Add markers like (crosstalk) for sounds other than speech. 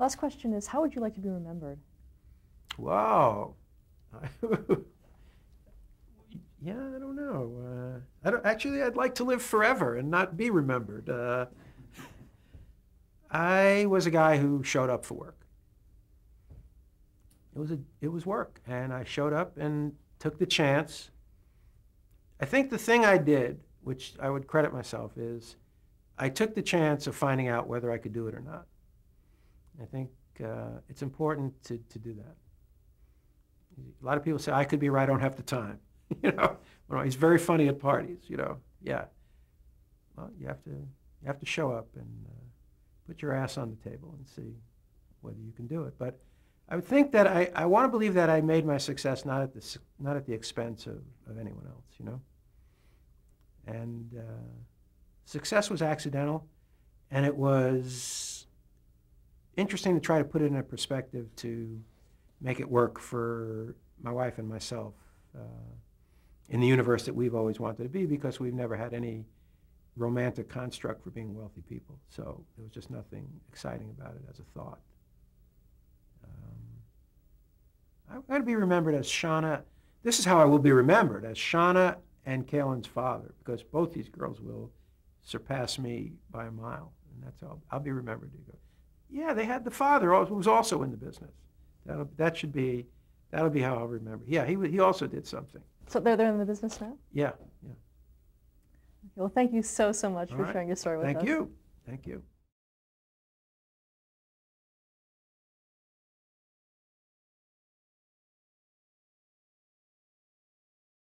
Last question is, how would you like to be remembered? Wow. (laughs) yeah, I don't know. Uh, I don't, actually, I'd like to live forever and not be remembered. Uh, I was a guy who showed up for work. It was a, it was work, and I showed up and took the chance. I think the thing I did, which I would credit myself, is I took the chance of finding out whether I could do it or not. I think uh, it's important to, to do that. A lot of people say, I could be right, I don't have the time. (laughs) you know, he's very funny at parties, you know. Yeah. Well, you have to, you have to show up and uh, put your ass on the table and see whether you can do it. But I would think that I, I want to believe that I made my success not at the, not at the expense of, of anyone else, you know. And uh, success was accidental, and it was interesting to try to put it in a perspective to make it work for my wife and myself uh, in the universe that we've always wanted to be because we've never had any romantic construct for being wealthy people. So there was just nothing exciting about it as a thought. Um, I'm going to be remembered as Shana. This is how I will be remembered, as Shana and Cailin's father, because both these girls will surpass me by a mile. And that's how I'll be remembered. Yeah, they had the father who was also in the business. That'll, that should be, that'll be how I'll remember. Yeah, he, he also did something. So they're, they're in the business now? Yeah, yeah. Okay, well, thank you so, so much All for right. sharing your story with Thank us. Thank you. Thank you.